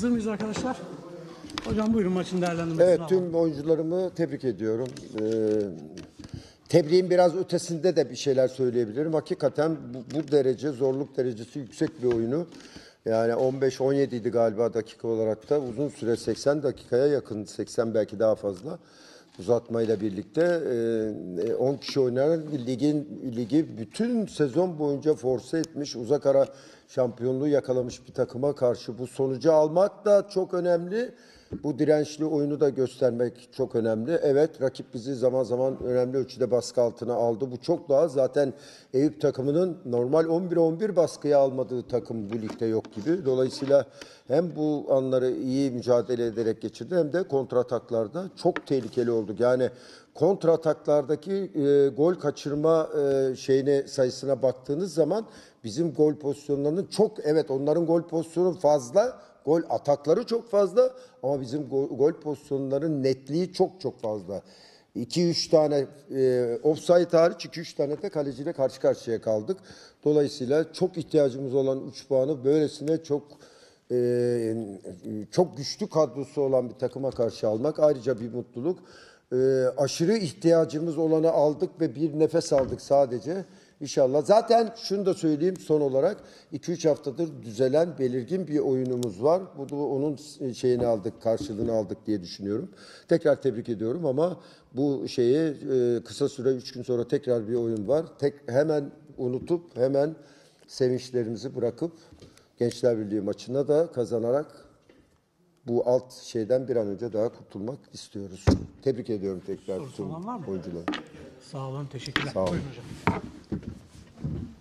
Hazır mıyız arkadaşlar? Hocam buyurun maçın değerlendirmesini Evet alalım. tüm oyuncularımı tebrik ediyorum. Ee, tebriğin biraz ötesinde de bir şeyler söyleyebilirim. Hakikaten bu, bu derece zorluk derecesi yüksek bir oyunu. Yani 15-17 idi galiba dakika olarak da uzun süre 80 dakikaya yakın 80 belki daha fazla uzatmayla birlikte e, 10 kişi oynayan ligin ligi bütün sezon boyunca force etmiş uzak ara şampiyonluğu yakalamış bir takıma karşı bu sonucu almak da çok önemli. Bu dirençli oyunu da göstermek çok önemli. Evet rakip bizi zaman zaman önemli ölçüde baskı altına aldı. Bu çok daha zaten Eyüp takımının normal 11-11 baskıya almadığı takım bu ligde yok gibi. Dolayısıyla hem bu anları iyi mücadele ederek geçirdi hem de kontrataklarda çok tehlikeli olduk. Yani kontrataklardaki e, gol kaçırma e, şeyine sayısına baktığınız zaman bizim gol pozisyonlarının çok evet onların gol pozisyonu fazla Gol atakları çok fazla ama bizim gol, gol pozisyonların netliği çok çok fazla. 2-3 tane e, offside hariç 2-3 tane de kaleciyle karşı karşıya kaldık. Dolayısıyla çok ihtiyacımız olan 3 puanı böylesine çok e, çok güçlü kadrosu olan bir takıma karşı almak ayrıca bir mutluluk. E, aşırı ihtiyacımız olanı aldık ve bir nefes aldık sadece. İnşallah. Zaten şunu da söyleyeyim son olarak 2-3 haftadır düzelen belirgin bir oyunumuz var. Bu da onun şeyini aldık, karşılığını aldık diye düşünüyorum. Tekrar tebrik ediyorum ama bu şeyi e, kısa süre 3 gün sonra tekrar bir oyun var. Tek hemen unutup hemen sevinçlerimizi bırakıp Gençler Birliği maçına da kazanarak bu alt şeyden bir an önce daha kurtulmak istiyoruz. Tebrik ediyorum tekrar Sorusu tüm oyuncuları. Sağ olun, teşekkürler. Sağ olun. Buyurun hocam. Thank you.